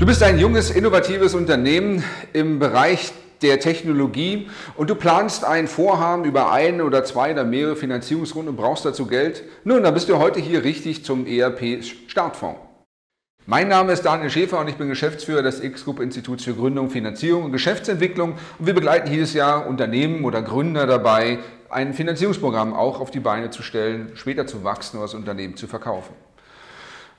Du bist ein junges, innovatives Unternehmen im Bereich der Technologie und du planst ein Vorhaben über ein oder zwei oder mehrere Finanzierungsrunden und brauchst dazu Geld. Nun, dann bist du heute hier richtig zum ERP Startfonds. Mein Name ist Daniel Schäfer und ich bin Geschäftsführer des X-Group Instituts für Gründung, Finanzierung und Geschäftsentwicklung und wir begleiten jedes Jahr Unternehmen oder Gründer dabei, ein Finanzierungsprogramm auch auf die Beine zu stellen, später zu wachsen oder das Unternehmen zu verkaufen.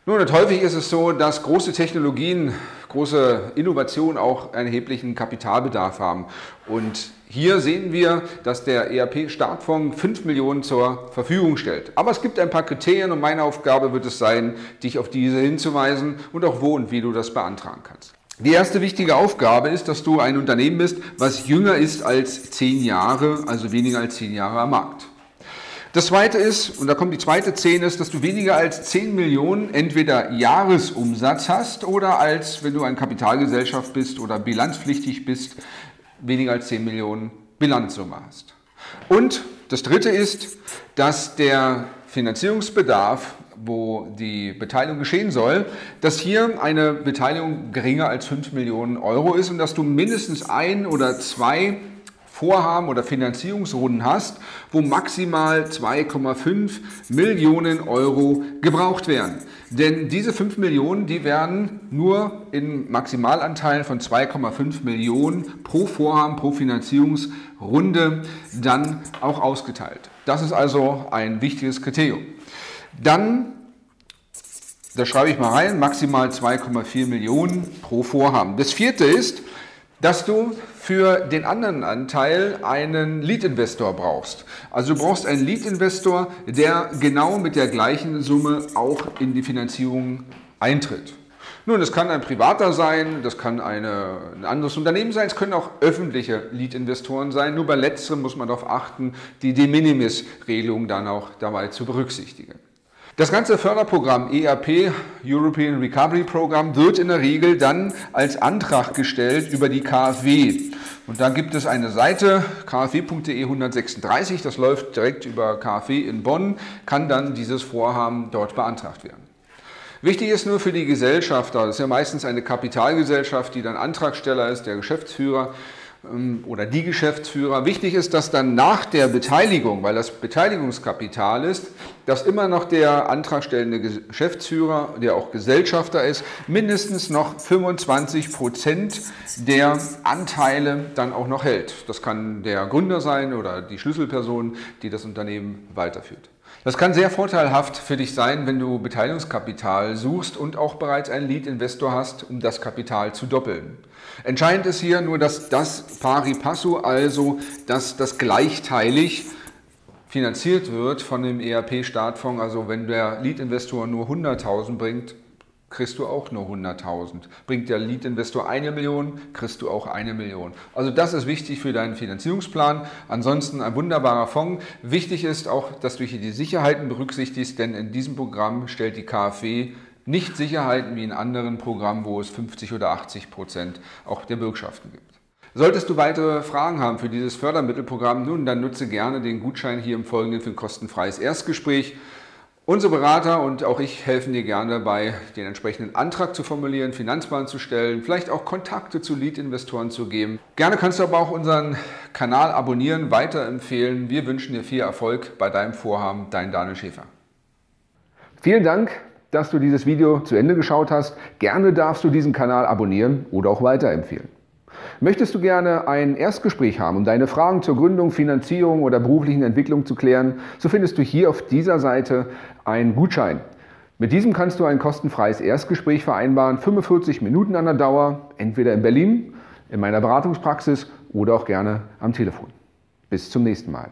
Nun, und häufig ist es so, dass große Technologien, große Innovationen auch einen erheblichen Kapitalbedarf haben. Und hier sehen wir, dass der ERP-Startfonds 5 Millionen zur Verfügung stellt. Aber es gibt ein paar Kriterien und meine Aufgabe wird es sein, dich auf diese hinzuweisen und auch wo und wie du das beantragen kannst. Die erste wichtige Aufgabe ist, dass du ein Unternehmen bist, was jünger ist als 10 Jahre, also weniger als 10 Jahre am Markt. Das zweite ist, und da kommt die zweite 10, ist, dass du weniger als 10 Millionen entweder Jahresumsatz hast oder als, wenn du eine Kapitalgesellschaft bist oder bilanzpflichtig bist, weniger als 10 Millionen Bilanzsumme hast. Und das dritte ist, dass der Finanzierungsbedarf, wo die Beteiligung geschehen soll, dass hier eine Beteiligung geringer als 5 Millionen Euro ist und dass du mindestens ein oder zwei Vorhaben oder Finanzierungsrunden hast, wo maximal 2,5 Millionen Euro gebraucht werden. Denn diese 5 Millionen, die werden nur in Maximalanteilen von 2,5 Millionen pro Vorhaben, pro Finanzierungsrunde dann auch ausgeteilt. Das ist also ein wichtiges Kriterium. Dann da schreibe ich mal rein, maximal 2,4 Millionen pro Vorhaben. Das vierte ist, dass du für den anderen Anteil einen Lead-Investor brauchst. Also du brauchst einen Lead-Investor, der genau mit der gleichen Summe auch in die Finanzierung eintritt. Nun, es kann ein privater sein, das kann eine, ein anderes Unternehmen sein, es können auch öffentliche Lead-Investoren sein. Nur bei letzterem muss man darauf achten, die De Minimis-Regelung dann auch dabei zu berücksichtigen. Das ganze Förderprogramm ERP, European Recovery Program, wird in der Regel dann als Antrag gestellt über die KfW. Und da gibt es eine Seite, kfw.de 136, das läuft direkt über KfW in Bonn, kann dann dieses Vorhaben dort beantragt werden. Wichtig ist nur für die Gesellschafter, das ist ja meistens eine Kapitalgesellschaft, die dann Antragsteller ist, der Geschäftsführer, oder die Geschäftsführer. Wichtig ist, dass dann nach der Beteiligung, weil das Beteiligungskapital ist, dass immer noch der antragstellende Geschäftsführer, der auch Gesellschafter ist, mindestens noch 25 Prozent der Anteile dann auch noch hält. Das kann der Gründer sein oder die Schlüsselperson, die das Unternehmen weiterführt. Das kann sehr vorteilhaft für dich sein, wenn du Beteiligungskapital suchst und auch bereits einen Lead-Investor hast, um das Kapital zu doppeln. Entscheidend ist hier nur, dass das pari passu, also dass das gleichteilig finanziert wird von dem ERP-Startfonds. Also wenn der Lead-Investor nur 100.000 bringt, kriegst du auch nur 100.000. Bringt der Lead-Investor eine Million, kriegst du auch eine Million. Also das ist wichtig für deinen Finanzierungsplan. Ansonsten ein wunderbarer Fonds. Wichtig ist auch, dass du hier die Sicherheiten berücksichtigst, denn in diesem Programm stellt die KfW nicht Sicherheiten wie in anderen Programmen, wo es 50 oder 80 Prozent auch der Bürgschaften gibt. Solltest du weitere Fragen haben für dieses Fördermittelprogramm, nun, dann nutze gerne den Gutschein hier im Folgenden für ein kostenfreies Erstgespräch. Unsere Berater und auch ich helfen dir gerne dabei, den entsprechenden Antrag zu formulieren, Finanzplan zu stellen, vielleicht auch Kontakte zu Lead-Investoren zu geben. Gerne kannst du aber auch unseren Kanal abonnieren, weiterempfehlen. Wir wünschen dir viel Erfolg bei deinem Vorhaben, dein Daniel Schäfer. Vielen Dank, dass du dieses Video zu Ende geschaut hast. Gerne darfst du diesen Kanal abonnieren oder auch weiterempfehlen. Möchtest du gerne ein Erstgespräch haben, um deine Fragen zur Gründung, Finanzierung oder beruflichen Entwicklung zu klären, so findest du hier auf dieser Seite einen Gutschein. Mit diesem kannst du ein kostenfreies Erstgespräch vereinbaren, 45 Minuten an der Dauer, entweder in Berlin, in meiner Beratungspraxis oder auch gerne am Telefon. Bis zum nächsten Mal.